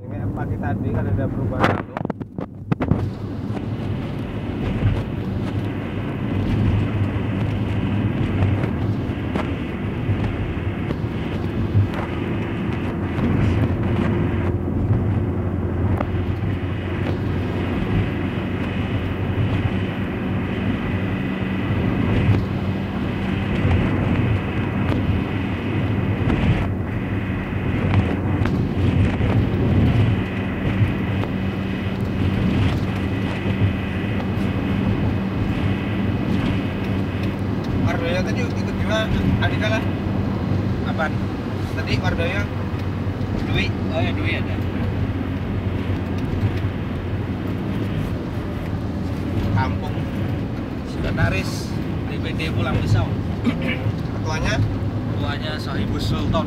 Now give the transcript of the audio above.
Ini pagi tadi kan ada perubahan lalu. Wardoyo tadi ikut juga Adika lah. Apaan? Tadi Wardoyo Dwi. Oh ya Dwi ada. Kampung. Sekretaris DPD Pulang Pisau. Ketuanya Ketuanya Sohibus Sultan.